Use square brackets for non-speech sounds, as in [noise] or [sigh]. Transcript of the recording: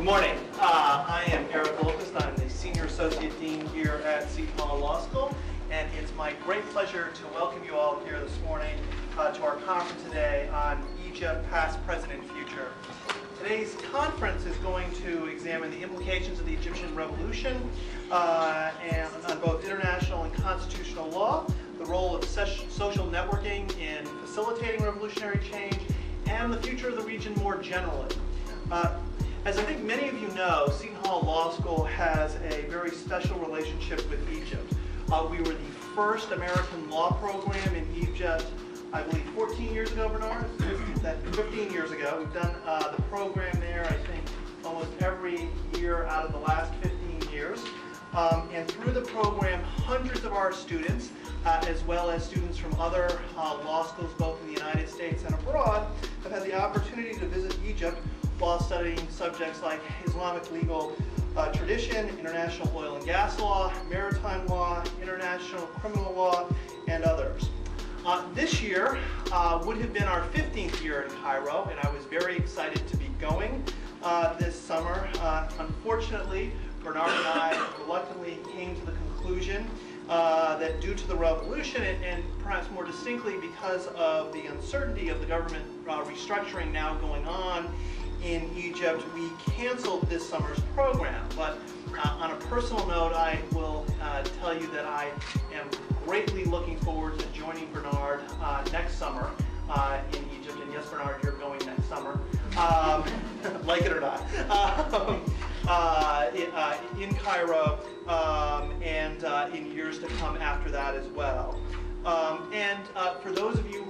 Good morning. Uh, I am Erik Lillquist. I'm the Senior Associate Dean here at Seton Law School, and it's my great pleasure to welcome you all here this morning uh, to our conference today on Egypt, Past, Present, and Future. Today's conference is going to examine the implications of the Egyptian Revolution uh, and on both international and constitutional law, the role of social networking in facilitating revolutionary change, and the future of the region more generally. Uh, as I think many of you know, Seton Hall Law School has a very special relationship with Egypt. Uh, we were the first American law program in Egypt, I believe 14 years ago, Bernard? 15 years ago. We've done uh, the program there, I think, almost every year out of the last 15 years. Um, and through the program, hundreds of our students, uh, as well as students from other uh, law schools, both in the United States While studying subjects like Islamic legal uh, tradition, international oil and gas law, maritime law, international criminal law, and others. Uh, this year uh, would have been our 15th year in Cairo, and I was very excited to be going uh, this summer. Uh, unfortunately, Bernard and I reluctantly came to the conclusion uh, that due to the revolution, and, and, perhaps more distinctly because of the uncertainty of the government uh, restructuring now going on in Egypt, we canceled this summer's program. But uh, on a personal note, I will uh, tell you that I am greatly looking forward to joining Bernard uh, next summer uh, in Egypt. And yes, Bernard, you're going next summer, um, [laughs] like it or not, um, uh, in, uh, Cairo um, and in years to come after that as well. Um, and for those of you